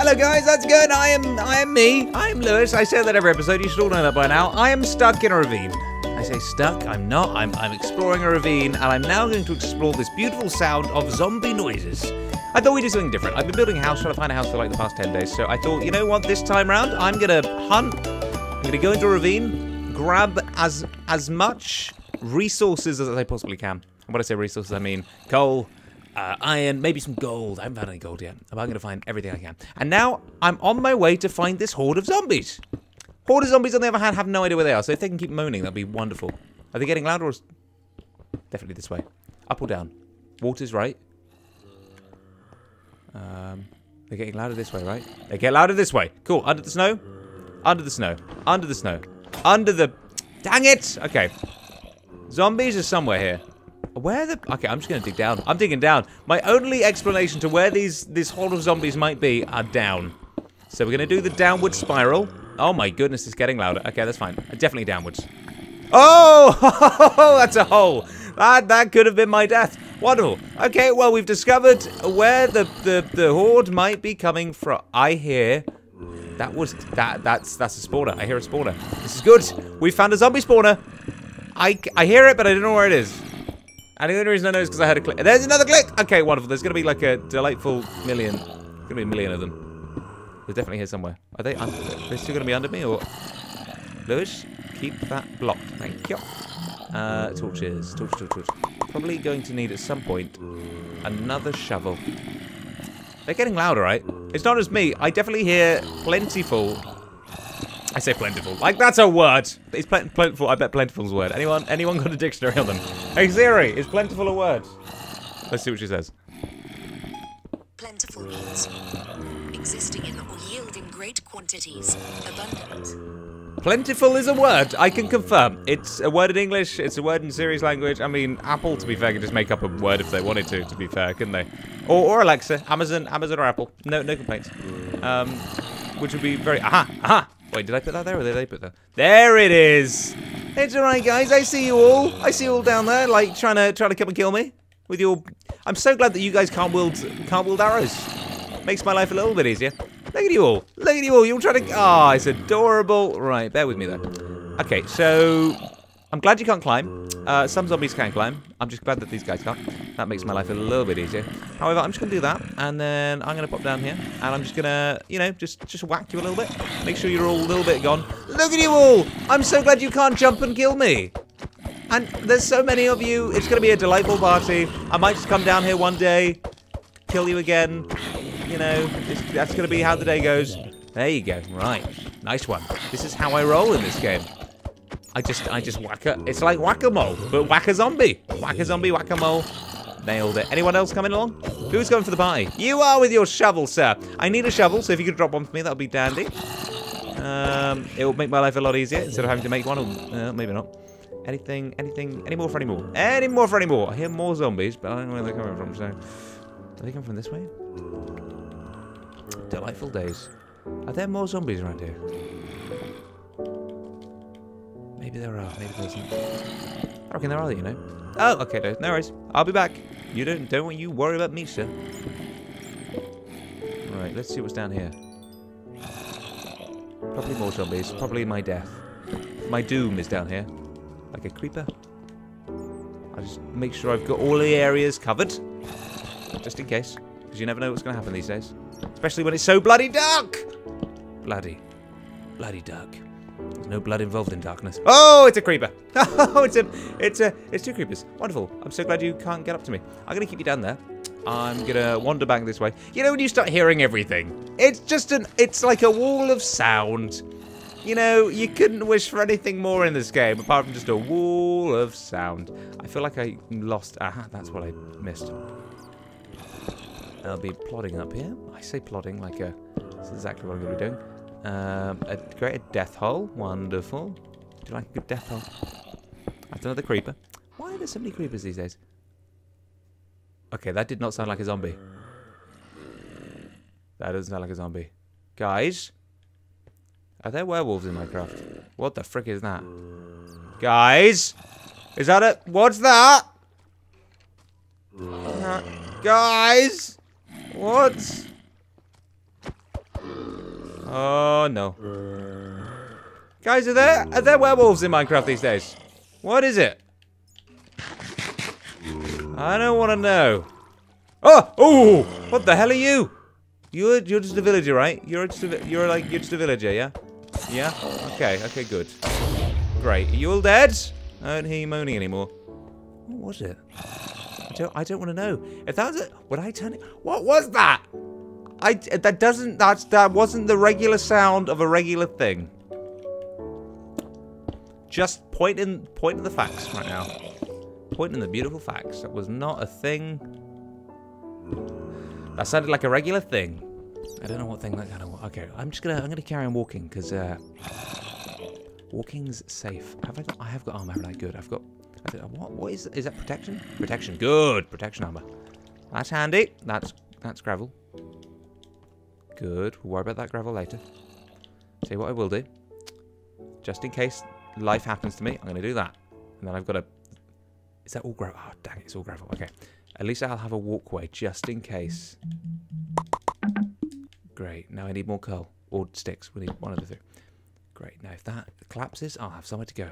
Hello guys, that's good. I am I am me. I am Lewis. I say that every episode, you should all know that by now. I am stuck in a ravine. I say stuck, I'm not. I'm I'm exploring a ravine and I'm now going to explore this beautiful sound of zombie noises. I thought we'd do something different. I've been building a house, trying to find a house for like the past 10 days, so I thought, you know what, this time round, I'm gonna hunt. I'm gonna go into a ravine, grab as as much resources as I possibly can. And when I say resources, I mean coal, uh, iron, maybe some gold. I haven't found any gold yet. I'm going to find everything I can. And now I'm on my way to find this horde of zombies. Horde of zombies, on the other hand, have no idea where they are. So if they can keep moaning, that'd be wonderful. Are they getting louder or... Definitely this way. Up or down? Water's right. Um, they're getting louder this way, right? They get louder this way. Cool. Under the snow? Under the snow. Under the snow. Under the... Dang it! Okay. Zombies are somewhere here. Where the... Okay, I'm just going to dig down. I'm digging down. My only explanation to where these this horde of zombies might be are down. So we're going to do the downward spiral. Oh my goodness, it's getting louder. Okay, that's fine. Definitely downwards. Oh! that's a hole. That, that could have been my death. Wonderful. Okay, well, we've discovered where the, the, the horde might be coming from. I hear... That was... that That's that's a spawner. I hear a spawner. This is good. We found a zombie spawner. I, I hear it, but I don't know where it is. And the only reason I know is because I heard a click. There's another click! Okay, wonderful. There's going to be like a delightful million. There's going to be a million of them. They're definitely here somewhere. Are they, are they still going to be under me, or... Lewis, keep that blocked. Thank you. Uh, torches. Torch, torch, torch. Probably going to need, at some point, another shovel. They're getting louder, right? It's not just me. I definitely hear plentiful I say plentiful. Like, that's a word. It's pl plentiful. I bet plentiful's a word. Anyone anyone got a dictionary on them? Hey, Siri, is plentiful a word? Let's see what she says. Plentiful means existing in or yield in great quantities, abundant. Plentiful is a word. I can confirm. It's a word in English. It's a word in Siri's language. I mean, Apple, to be fair, could just make up a word if they wanted to, to be fair, couldn't they? Or, or Alexa. Amazon, Amazon or Apple. No, no complaints. Um, which would be very... Aha! Aha! Wait, did I put that there or did they put that? There it is! It's alright, guys. I see you all. I see you all down there, like, trying to trying to come and kill me. With your... I'm so glad that you guys can't wield, can't wield arrows. Makes my life a little bit easier. Look at you all. Look at you all. You're trying to... Ah, oh, it's adorable. Right, bear with me, though. Okay, so... I'm glad you can't climb. Uh, some zombies can climb. I'm just glad that these guys can't. That makes my life a little bit easier. However, I'm just going to do that, and then I'm going to pop down here, and I'm just going to, you know, just just whack you a little bit. Make sure you're all a little bit gone. Look at you all! I'm so glad you can't jump and kill me. And there's so many of you. It's going to be a delightful party. I might just come down here one day, kill you again. You know, that's going to be how the day goes. There you go. Right. Nice one. This is how I roll in this game. I just, I just whack a, it's like whack-a-mole, but whack a zombie. Whack a zombie, whack-a-mole. Nailed it. Anyone else coming along? Who's going for the party? You are with your shovel, sir. I need a shovel, so if you could drop one for me, that would be dandy. Um, it will make my life a lot easier instead of having to make one. Uh, maybe not. Anything, anything, any more for any more? Any more for any more? I hear more zombies, but I don't know where they're coming from, so... Are they coming from this way? Delightful days. Are there more zombies around here? Maybe there are, maybe there isn't. I reckon there are, you know. Oh, okay, no, no worries. I'll be back. You don't, don't you worry about me, sir. Right, let's see what's down here. Probably more zombies. Probably my death. My doom is down here. Like a creeper. I just make sure I've got all the areas covered. Just in case. Because you never know what's going to happen these days. Especially when it's so bloody dark! Bloody. Bloody dark. No blood involved in darkness. Oh, it's a creeper. Oh, it's a, it's a, it's two creepers. Wonderful. I'm so glad you can't get up to me. I'm gonna keep you down there. I'm gonna wander back this way. You know when you start hearing everything, it's just an, it's like a wall of sound. You know, you couldn't wish for anything more in this game apart from just a wall of sound. I feel like I lost. Aha, that's what I missed. I'll be plodding up here. I say plodding like uh, a. That's exactly what I'm gonna be doing. Um, a great death hole. Wonderful. Do you like a good death hole? That's another creeper. Why are there so many creepers these days? Okay, that did not sound like a zombie. That doesn't sound like a zombie. Guys? Are there werewolves in Minecraft? What the frick is that? Guys? Is that it? What's that? Uh, guys? What? Oh, no. Guys, are there, are there werewolves in Minecraft these days? What is it? I don't want to know. Oh! Oh! What the hell are you? You're you're just a villager, right? You're just a, you're like you're just a villager, yeah? Yeah. Okay. Okay. Good. Great. Are you all dead? I don't hear you moaning anymore. What was it? I don't. I don't want to know. If that was it, would I turn it? What was that? I that doesn't. That's that wasn't the regular sound of a regular thing. Just pointing pointing the facts right now. Pointing the beautiful facts. That was not a thing. That sounded like a regular thing. I don't know what thing that kind of. Okay, I'm just gonna I'm gonna carry on walking because uh, walking's safe. Have I got? I have got armor. Right, good. I've got. I think, what what is is that protection? Protection. Good. Protection armor. That's handy. That's that's gravel. Good. We'll worry about that gravel later. See what I will do. Just in case life happens to me, I'm gonna do that. And then I've got a. Is that all gravel? Oh, dang it, it's all gravel. Okay. At least I'll have a walkway just in case. Great. Now I need more coal. Or sticks. We need one of the three. Great. Now if that collapses, I'll have somewhere to go.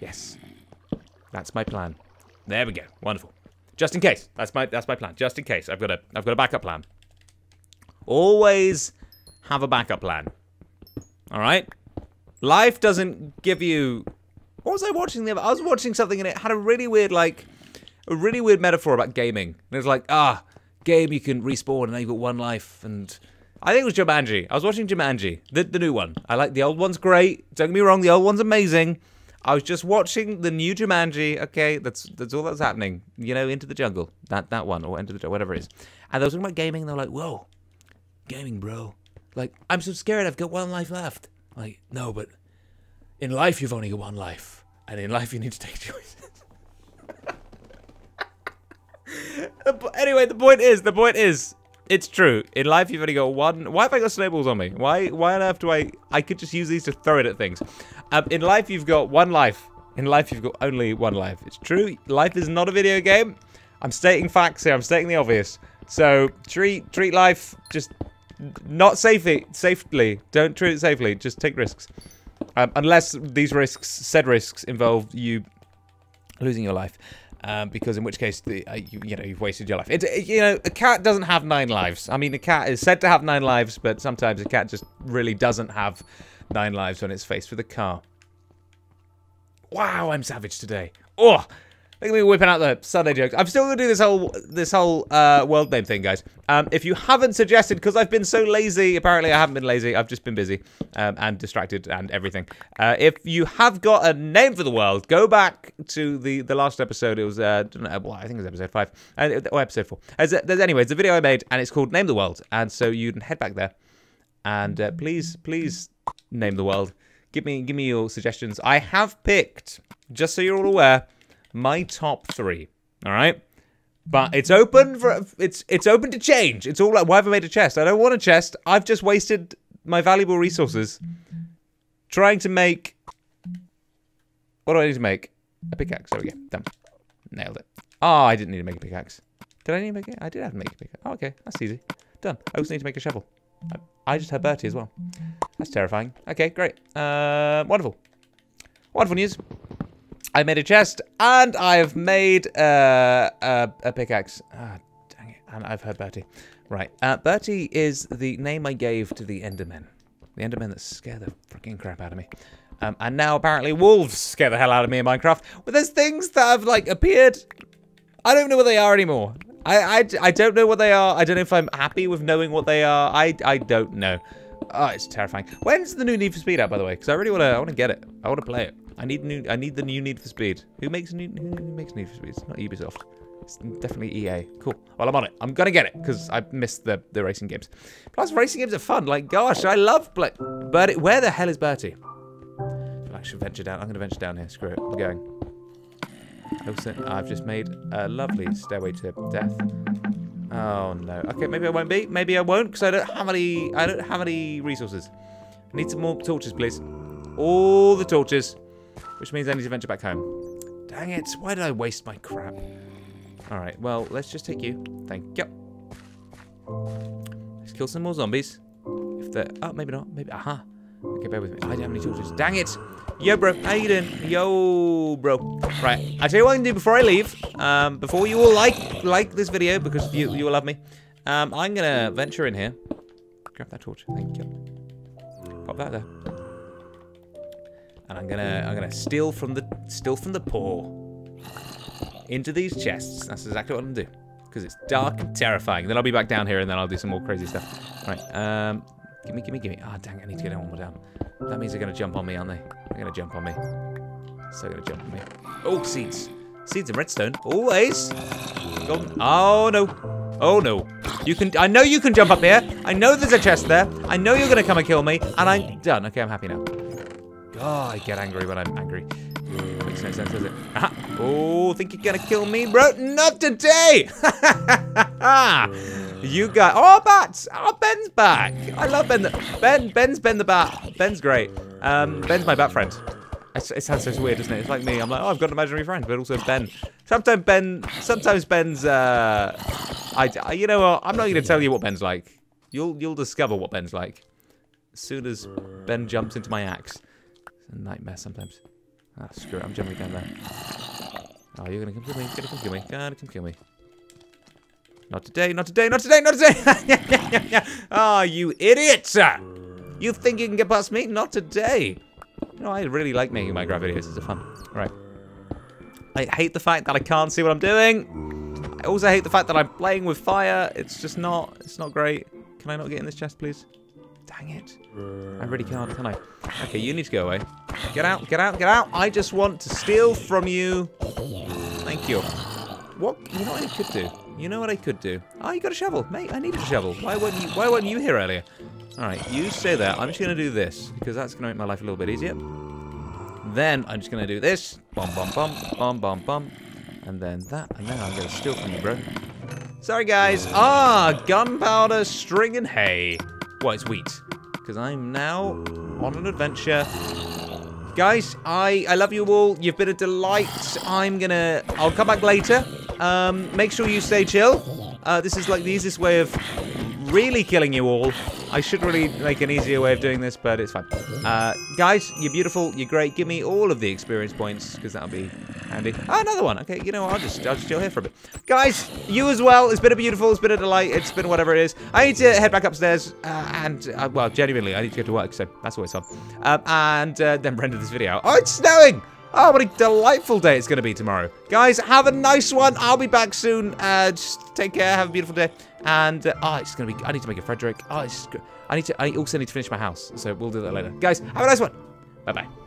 Yes. That's my plan. There we go. Wonderful. Just in case. That's my that's my plan. Just in case. I've got a I've got a backup plan. Always have a backup plan. Alright? Life doesn't give you what was I watching the I was watching something and it had a really weird like a really weird metaphor about gaming. And it was like, ah, game you can respawn and now you've got one life and I think it was Jumanji. I was watching Jumanji, the, the new one. I like the old one's great. Don't get me wrong, the old one's amazing. I was just watching the new Jumanji. Okay, that's that's all that's happening. You know, into the jungle. That that one or into the whatever it is. And they were talking about gaming. And they were like, "Whoa, gaming, bro! Like, I'm so scared. I've got one life left." Like, no, but in life you've only got one life, and in life you need to take choices. anyway, the point is, the point is, it's true. In life, you've only got one. Why have I got snowballs on me? Why? Why on earth do I? I could just use these to throw it at things. Um, in life, you've got one life. In life, you've got only one life. It's true. Life is not a video game. I'm stating facts here. I'm stating the obvious. So treat treat life just not safely. Safely. Don't treat it safely. Just take risks. Um, unless these risks, said risks, involve you losing your life. Um, because in which case, the, uh, you, you, know, you've wasted your life. It, it, you know, a cat doesn't have nine lives. I mean, a cat is said to have nine lives, but sometimes a cat just really doesn't have nine lives when it's faced with a car. Wow, I'm savage today. Oh, Look at me whipping out the Sunday jokes. I'm still gonna do this whole this whole uh, world name thing, guys. Um, if you haven't suggested, because I've been so lazy, apparently I haven't been lazy. I've just been busy um, and distracted and everything. Uh, if you have got a name for the world, go back to the the last episode. It was uh, I, well, I think it was episode five uh, or episode four. As, anyway, it's a video I made and it's called Name the World. And so you can head back there and uh, please, please name the world. Give me give me your suggestions. I have picked, just so you're all aware my top three. All right, but it's open for it's it's open to change. It's all like why have I made a chest? I don't want a chest. I've just wasted my valuable resources trying to make. What do I need to make? A pickaxe. There we go. Done. Nailed it. Oh, I didn't need to make a pickaxe. Did I need to make it? I did have to make a pickaxe. Oh, okay. That's easy. Done. I also need to make a shovel. I, just had Bertie as well. That's terrifying. Okay, great. Uh, wonderful. Wonderful news. I made a chest, and I've made uh, a, a pickaxe. Ah, dang it. And I've heard Bertie. Right. Uh, Bertie is the name I gave to the Endermen. The Endermen that scare the freaking crap out of me. Um, and now apparently wolves scare the hell out of me in Minecraft. But there's things that have like appeared. I don't know what they are anymore. I, I, I don't know what they are. I don't know if I'm happy with knowing what they are. I, I don't know. Oh, it's terrifying. When's the new Need for Speed out, by the way? Because I really want to I want to get it. I want to play it. I need new. I need the new Need for Speed. Who makes new? Who makes Need for Speed? It's not Ubisoft. It's definitely EA. Cool. Well, I'm on it. I'm gonna get it because I missed the the racing games. Plus, racing games are fun. Like, gosh, I love play. Bertie, where the hell is Bertie? I should venture down. I'm gonna venture down here. Screw it. I'm going. I've just made a lovely stairway to death. Oh no. Okay, maybe I won't be. Maybe I won't because I don't have any. I don't have any resources. I need some more torches, please. All the torches. Which means I need to venture back home. Dang it, why did I waste my crap? Alright, well, let's just take you. Thank you. Let's kill some more zombies. If the... Oh, maybe not. Maybe... Aha. Okay, bear with me. I don't have any torches. Dang it. Yo, bro. How you doing? Yo, bro. Right. I tell you what I can do before I leave. Um, before you all like like this video, because you, you will love me. Um, I'm going to venture in here. Grab that torch. Thank you. Pop that there. And I'm gonna I'm gonna steal from the steal from the poor into these chests. That's exactly what I'm gonna do. Because it's dark and terrifying. Then I'll be back down here and then I'll do some more crazy stuff. Right, um gimme, gimme, gimme. Ah, oh, dang, I need to get one more down. That means they're gonna jump on me, aren't they? They're gonna jump on me. So gonna jump on me. Oh, seeds. Seeds and redstone. Always. Oh no. Oh no. You can I know you can jump up here. I know there's a chest there. I know you're gonna come and kill me. And I'm done. Okay, I'm happy now. Oh, I get angry when I'm angry. Makes no sense, does it? Aha. Oh, think you're gonna kill me, bro? Not today! you got oh bats! Oh Ben's back! I love Ben. Ben Ben's Ben the Bat. Ben's great. Um, Ben's my bat friend. It sounds so weird, doesn't it? It's like me. I'm like, oh, I've got an imaginary friend, but also Ben. Sometimes Ben. Sometimes Ben's. Uh, I, I. You know what? I'm not to tell you what Ben's like. You'll you'll discover what Ben's like as soon as Ben jumps into my axe. A nightmare sometimes. Ah, screw it. I'm jumping down there. Oh, you're gonna come kill me. You're gonna come kill me. Gonna come kill me. Not today, not today, not today, not today! oh, you idiot! You think you can get past me? Not today. You know, I really like making Minecraft videos. It's fun. Right. I hate the fact that I can't see what I'm doing. I also hate the fact that I'm playing with fire. It's just not, it's not great. Can I not get in this chest, please? Dang it. I really can't, can I? Okay, you need to go away. Get out, get out, get out. I just want to steal from you. Thank you. What, you know what I could do? You know what I could do? Oh, you got a shovel. Mate, I need a shovel. Why weren't you, why weren't you here earlier? All right, you stay there. I'm just going to do this because that's going to make my life a little bit easier. Then I'm just going to do this. Bum, bum, bum, bum, bum, bum. And then that. And then I'm going to steal from you, bro. Sorry, guys. Ah, gunpowder, string, and hay. Well, it's wheat. Because I'm now on an adventure. Guys, I, I love you all. You've been a delight. I'm to... I'll come back later. Um, make sure you stay chill. Uh, this is like the easiest way of really killing you all. I should really make an easier way of doing this, but it's fine. Uh, guys, you're beautiful. You're great. Give me all of the experience points, because that'll be handy. Oh, another one. Okay, you know what? I'll just, I'll just chill here for a bit. Guys, you as well. It's been a beautiful. It's been a delight. It's been whatever it is. I need to head back upstairs, uh, and, uh, well, genuinely, I need to go to work, so that's always fun. Um, and uh, then render this video. Oh, it's snowing! Oh, what a delightful day it's going to be tomorrow. Guys, have a nice one. I'll be back soon. Uh, just take care. Have a beautiful day. And, uh, oh, it's going to be... I need to make a Frederick. Oh, it's... I need to... I also need to finish my house. So we'll do that later. Guys, have a nice one. Bye-bye.